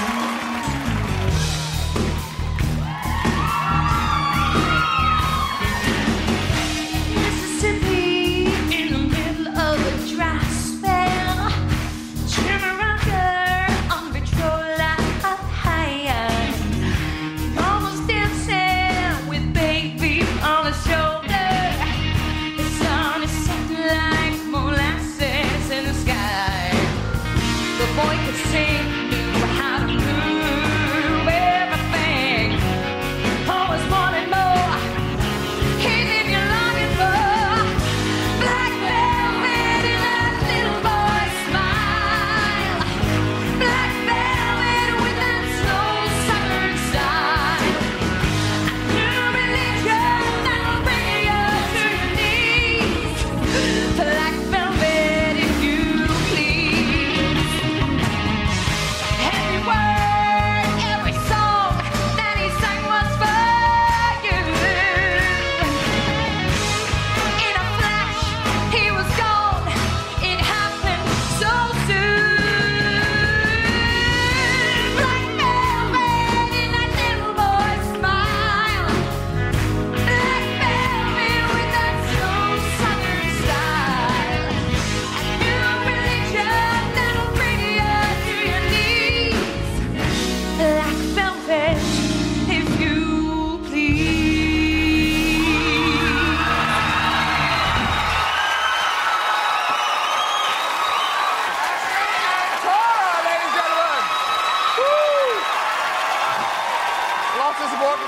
Mississippi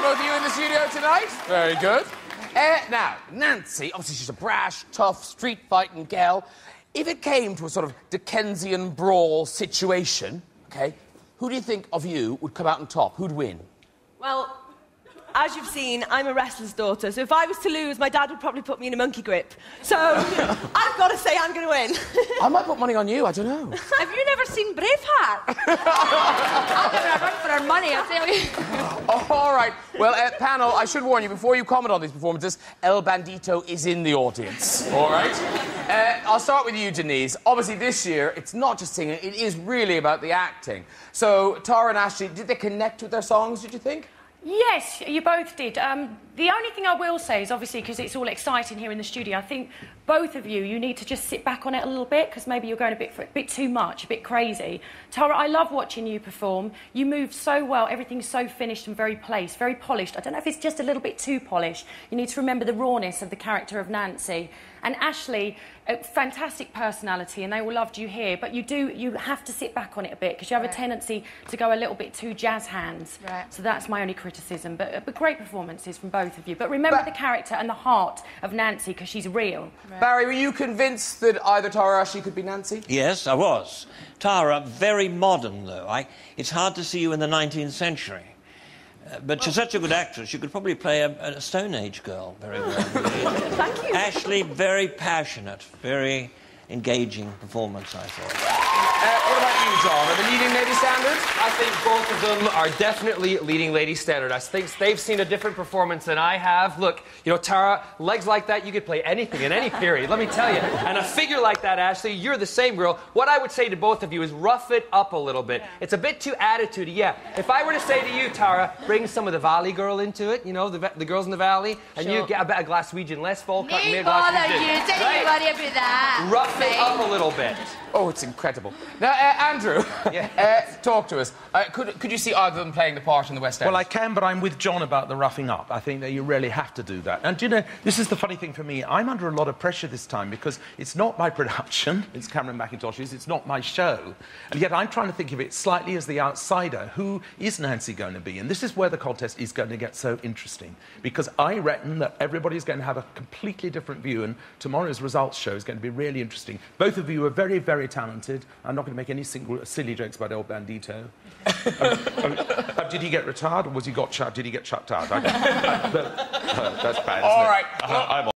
both of you in the studio tonight. Very good. Uh, now, Nancy, obviously she's a brash, tough, street fighting gal. If it came to a sort of Dickensian brawl situation, okay, who do you think of you would come out on top? Who'd win? Well, as you've seen, I'm a wrestler's daughter, so if I was to lose, my dad would probably put me in a monkey grip. So I've got to say I'm going to win. I might put money on you, I don't know. Have you never seen Braveheart? I'll give her run for her money, I tell you. Right. Well, uh, panel, I should warn you before you comment on these performances, El Bandito is in the audience. All right. Uh, I'll start with you, Denise. Obviously, this year it's not just singing; it is really about the acting. So, Tara and Ashley, did they connect with their songs? Did you think? Yes, you both did. Um, the only thing I will say is obviously because it's all exciting here in the studio. I think both of you, you need to just sit back on it a little bit because maybe you're going a bit for, a bit too much, a bit crazy. Tara, I love watching you perform. You move so well. Everything's so finished and very placed, very polished. I don't know if it's just a little bit too polished. You need to remember the rawness of the character of Nancy. And Ashley, a fantastic personality, and they all loved you here. But you do, you have to sit back on it a bit because you have a tendency to go a little bit too jazz hands. Right. So that's my only criticism. But, but great performances from both of you. But remember But- the character and the heart of Nancy because she's real. Barry, were you convinced that either Tara or Ashley could be Nancy? Yes, I was. Tara, very modern, though. I, it's hard to see you in the 19th century. Uh, but you're such a good actress, you could probably play a, a Stone Age girl very well. Thank you. Ashley, very passionate, very engaging performance, I thought. Uh, what about you, John? Are they leading lady standards? I think both of them are definitely leading lady standard. I think they've seen a different performance than I have. Look, you know, Tara, legs like that, you could play anything in any period, let me tell you. And a figure like that, Ashley, you're the same girl. What I would say to both of you is rough it up a little bit. It's a bit too attitudey, yeah. If I were to say to you, Tara, bring some of the Valley girl into it, you know, the, the girls in the Valley, and you get a of Glaswegian, less folk, cut, Me a bother you, don't Right. worry about that. Rough it up a little bit. Oh, it's incredible. Now, uh, Andrew, uh, talk to us. Uh, could, could you see either of them playing the part in the West End? Well, I can, but I'm with John about the roughing up. I think that you really have to do that. And do you know, this is the funny thing for me. I'm under a lot of pressure this time because it's not my production, it's Cameron Mackintosh's, it's not my show. And yet I'm trying to think of it slightly as the outsider. Who is Nancy going to be? And this is where the contest is going to get so interesting because I reckon that everybody's going to have a completely different view, and tomorrow's results show is going to be really interesting. Both of you are very, very talented. I'm not going to make any single silly jokes about El Bandito. Uh, did he get retired or was he got chucked? Did he get chucked out? I, uh, that's bad. isn't All it? Uh, I'm